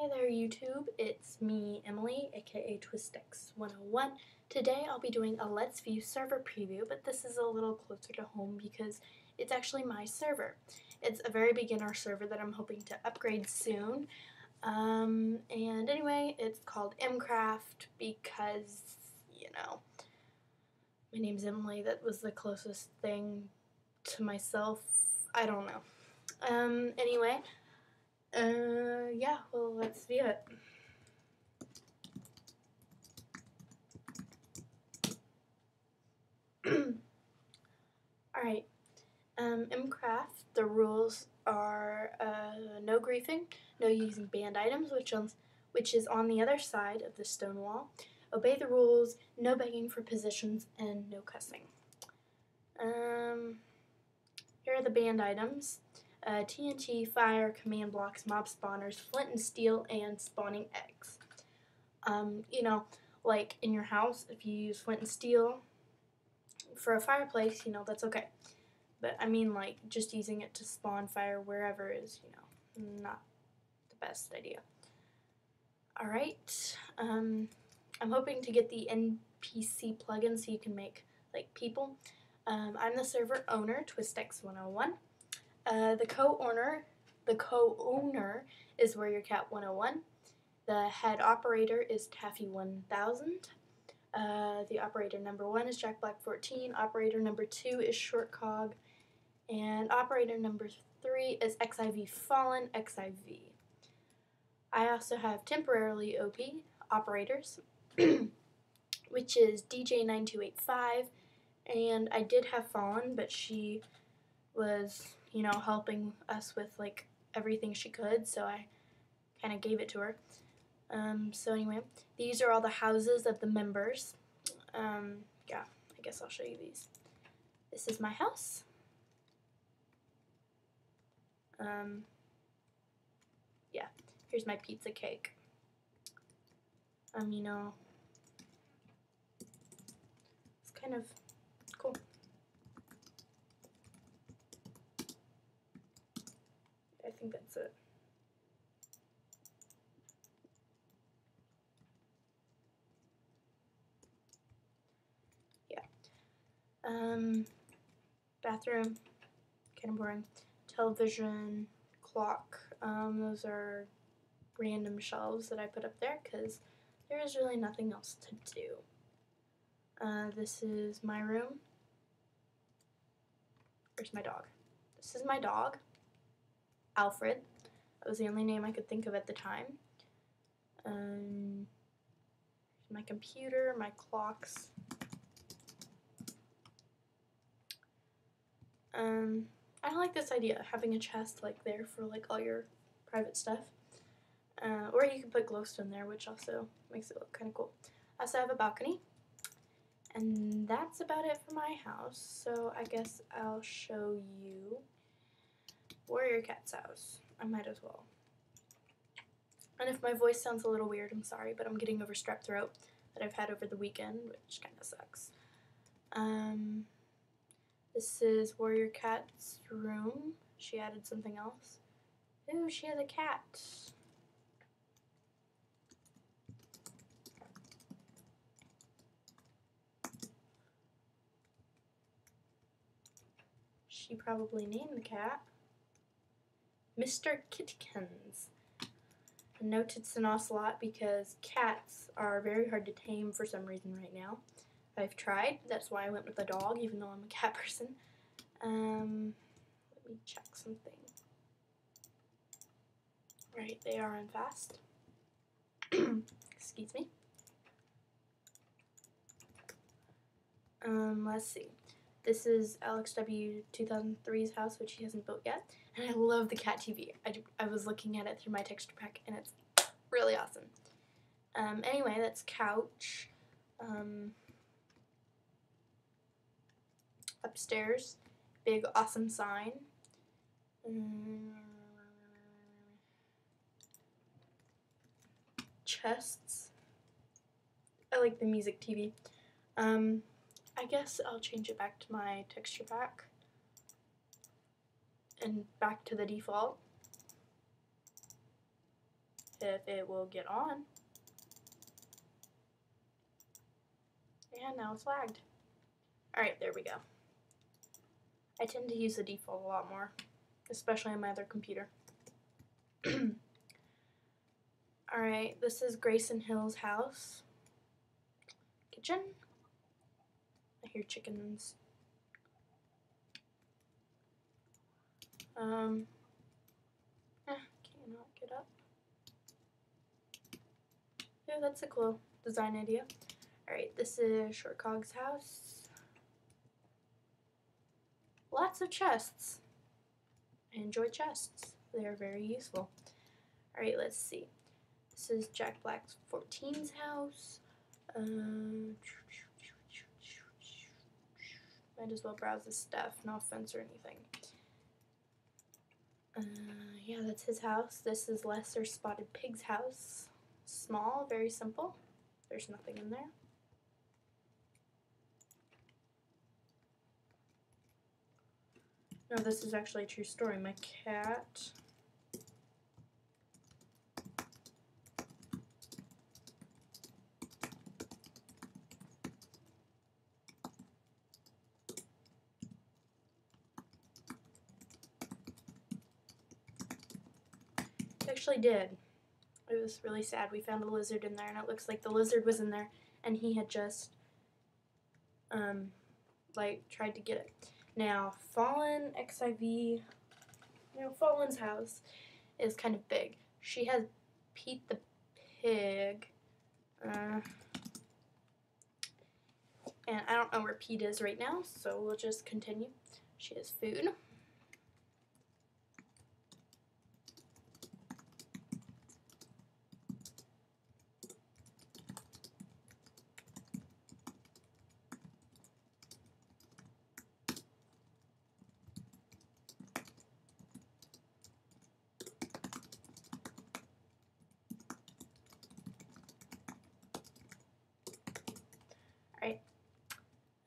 Hey there YouTube, it's me Emily aka Twistex101. Today I'll be doing a Let's View server preview, but this is a little closer to home because it's actually my server. It's a very beginner server that I'm hoping to upgrade soon. Um, and anyway, it's called Mcraft because, you know, my name's Emily. That was the closest thing to myself. I don't know. Um, anyway, uh, yeah, well, let's view it. Alright, um, Mcraft, the rules are uh, no griefing, no using banned items, which, on, which is on the other side of the stone wall, obey the rules, no begging for positions, and no cussing. Um, here are the banned items uh, TNT, fire, command blocks, mob spawners, flint and steel, and spawning eggs. Um, you know, like in your house, if you use flint and steel for a fireplace, you know, that's okay. But I mean, like, just using it to spawn fire wherever is, you know, not the best idea. Alright, um, I'm hoping to get the NPC plugin so you can make, like, people. Um, I'm the server owner, Twistex101. Uh, the co-owner, the co-owner is Warrior Cat 101. The head operator is Taffy 1000. Uh, the operator number one is Jack Black 14. Operator number two is Short Cog. And operator number three is XIV Fallen XIV. I also have temporarily OP operators, which is DJ9285. And I did have Fallen, but she was you know, helping us with like everything she could, so I kind of gave it to her. Um, so anyway, these are all the houses of the members. Um, yeah, I guess I'll show you these. This is my house. Um, yeah, here's my pizza cake. Um, you know, it's kind of cool. Think that's it. Yeah. Um, bathroom, kind of boring. Television, clock. Um, those are random shelves that I put up there because there is really nothing else to do. Uh, this is my room. Where's my dog? This is my dog. Alfred. That was the only name I could think of at the time. Um, my computer, my clocks. Um, I like this idea, of having a chest like there for like all your private stuff. Uh, or you can put glowstone there, which also makes it look kind of cool. I also have a balcony. And that's about it for my house. So I guess I'll show you Warrior Cat's house. I might as well. And if my voice sounds a little weird, I'm sorry, but I'm getting over strep throat that I've had over the weekend, which kind of sucks. Um, this is Warrior Cat's room. She added something else. Ooh, she has a cat. She probably named the cat. Mr. Kitkins. Note it's an ocelot because cats are very hard to tame for some reason right now. I've tried, that's why I went with a dog, even though I'm a cat person. Um, let me check something. Right, they are on fast. Excuse me. Um, let's see. This is Alex W 2003's house, which he hasn't built yet. And I love the cat TV. I, I was looking at it through my texture pack, and it's really awesome. Um, anyway, that's couch. Um, upstairs, big awesome sign. Um, chests. I like the music TV. Um, I guess I'll change it back to my texture pack and back to the default. if it will get on. And now it's lagged. Alright, there we go. I tend to use the default a lot more, especially on my other computer. Alright, this is Grayson Hill's house. Kitchen. Hear chickens. Um, eh, cannot get up. Yeah, that's a cool design idea. Alright, this is Shortcog's house. Lots of chests. I enjoy chests. They are very useful. Alright, let's see. This is Jack Black's 14's house. Um, might as well browse his stuff, no offense or anything. Uh, yeah, that's his house. This is Lesser Spotted Pig's house. Small, very simple. There's nothing in there. No, this is actually a true story. My cat. Actually did. It was really sad. We found a lizard in there, and it looks like the lizard was in there, and he had just, um, like, tried to get it. Now, Fallen XIV, you know, Fallen's house is kind of big. She has Pete the Pig. Uh, and I don't know where Pete is right now, so we'll just continue. She has food.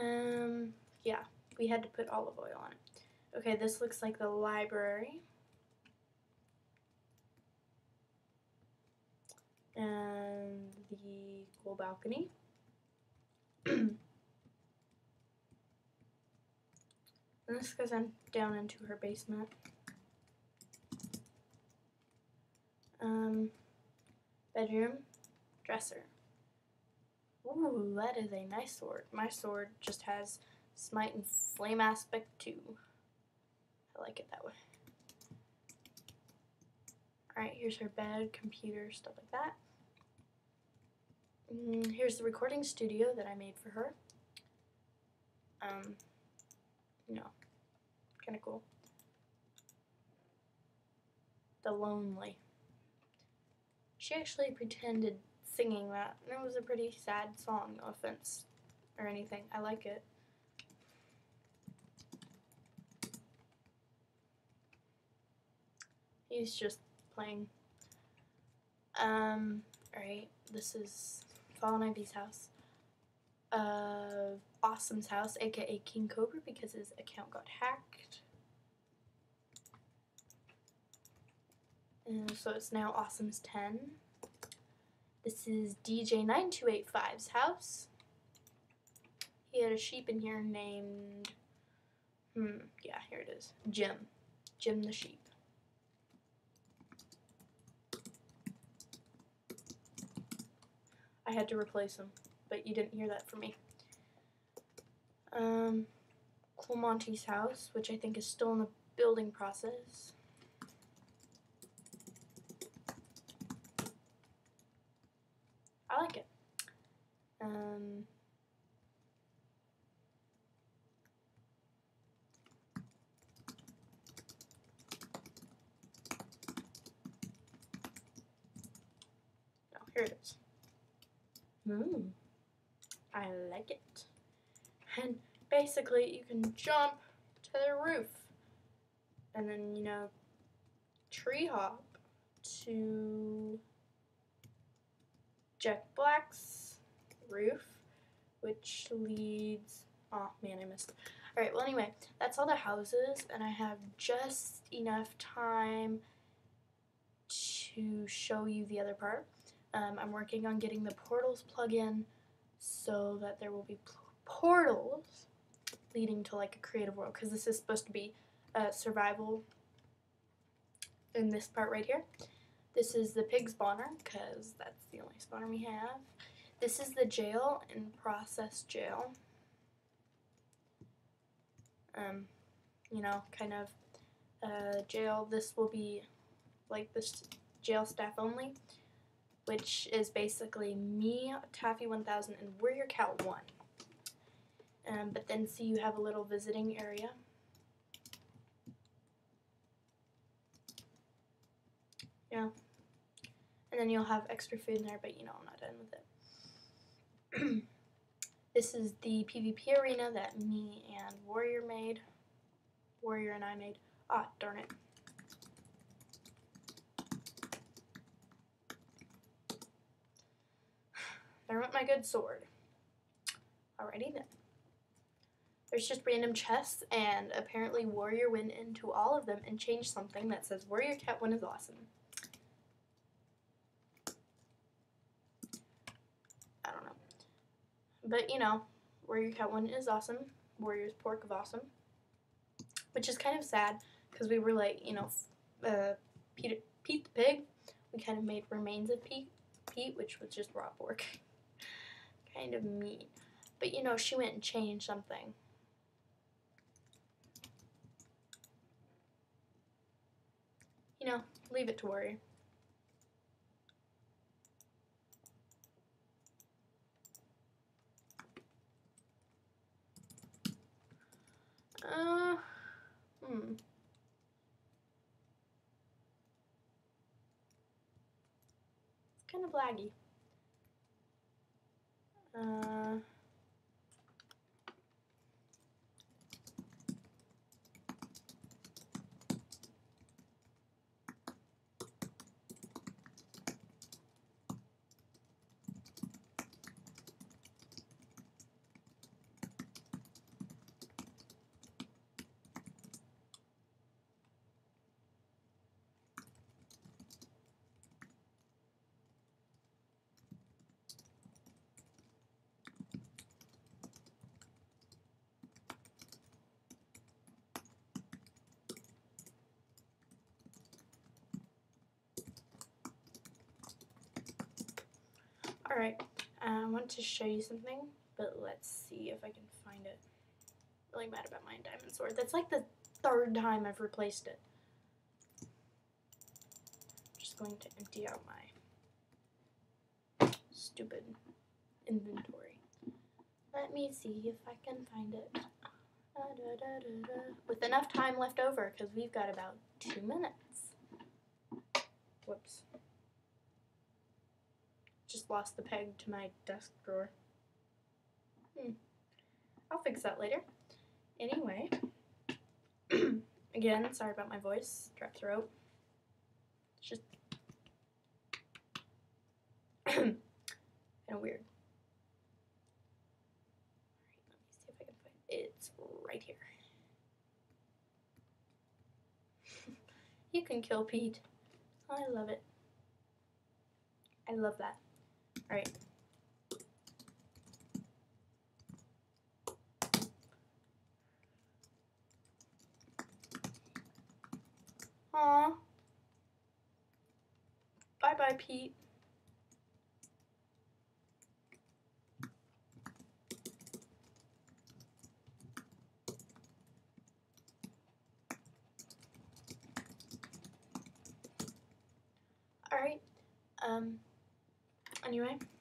Um, yeah, we had to put olive oil on it. Okay, this looks like the library. And the cool balcony. and this goes on down into her basement. Um, bedroom, dresser. Ooh, that is a nice sword. My sword just has smite and flame aspect too. I like it that way. Alright, here's her bed, computer, stuff like that. Mm, here's the recording studio that I made for her. Um, you know, kind of cool. The Lonely. She actually pretended singing that. And it was a pretty sad song, no offense or anything. I like it. He's just playing. Um, alright, this is Fallen Ivy's house. Uh, Awesome's house, aka King Cobra, because his account got hacked. And so it's now Awesome's 10. This is DJ9285's house. He had a sheep in here named, hmm, yeah, here it is, Jim. Jim the sheep. I had to replace him, but you didn't hear that from me. Um, Clemonte's house, which I think is still in the building process. I like it. Um, oh, here it is. Hmm. I like it. And basically, you can jump to the roof. And then, you know, tree hop to Jack Black's roof, which leads. Oh man, I missed. All right. Well, anyway, that's all the houses, and I have just enough time to show you the other part. Um, I'm working on getting the portals plugin so that there will be portals leading to like a creative world because this is supposed to be uh, survival in this part right here. This is the pig spawner because that's the only spawner we have. This is the jail and process jail. Um, you know, kind of uh, jail. This will be like this jail staff only, which is basically me, Taffy 1000, and Warrior Cat 1. Um, but then see you have a little visiting area. Yeah. And then you'll have extra food in there, but you know I'm not done with it. this is the PvP arena that me and Warrior made. Warrior and I made. Ah, darn it. There went my good sword. Alrighty then. There's just random chests, and apparently Warrior went into all of them and changed something that says Warrior Cat 1 is awesome. I don't know. But, you know, Warrior Cat 1 is awesome. Warrior's Pork of Awesome. Which is kind of sad, because we were like, you know, uh, Pete, Pete the Pig. We kind of made remains of Pete, Pete which was just raw pork. kind of mean. But, you know, she went and changed something. You know, leave it to Warrior. Laggy. Uh, Alright, uh, I want to show you something, but let's see if I can find it. Really mad about my diamond sword. That's like the third time I've replaced it. I'm Just going to empty out my stupid inventory. Let me see if I can find it. Da, da, da, With enough time left over, because we've got about two minutes. Whoops just lost the peg to my desk drawer. Hmm. I'll fix that later. Anyway, again, sorry about my voice, dry throat. It's just kind of weird. Alright, let me see if I can find it. It's right here. you can kill Pete. I love it. I love that. Alright. Aw. Bye-bye, Pete. Alright. Um anyway.